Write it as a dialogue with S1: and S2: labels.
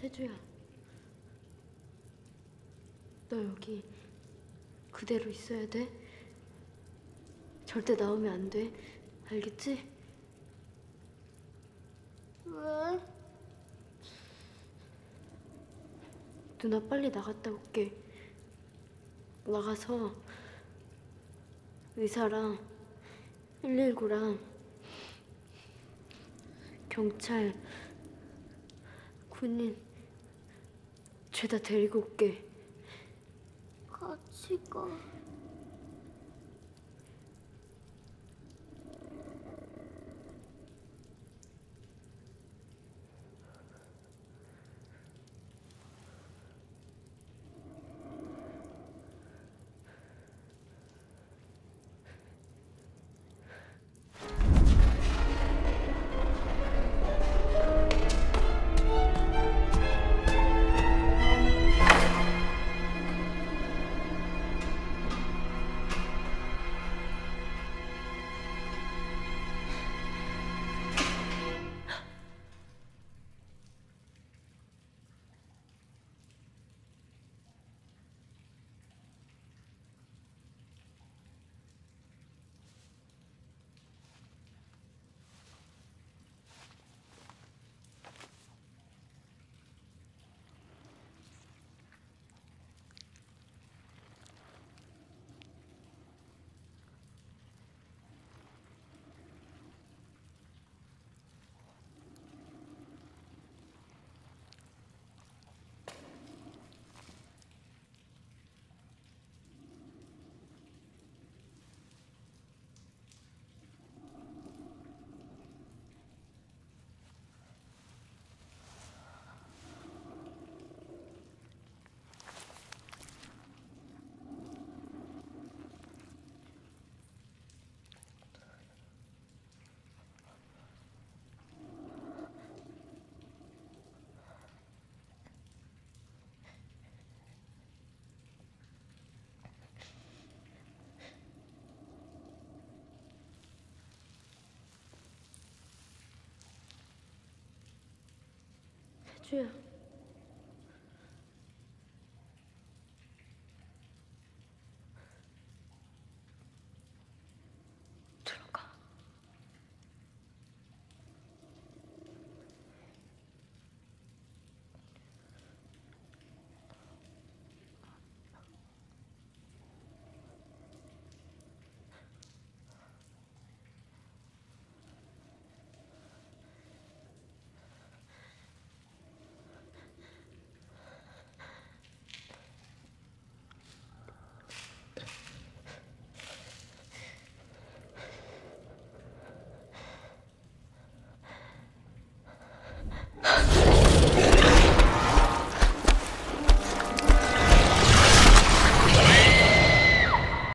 S1: 세주야. 너 여기 그대로 있어야 돼. 절대 나오면 안 돼. 알겠지?
S2: 왜?
S1: 누나 빨리 나갔다 올게. 나가서 의사랑 119랑 경찰, 군인 죄다 데리고 올게.
S2: 같이 가.
S1: 세주야.